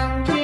Can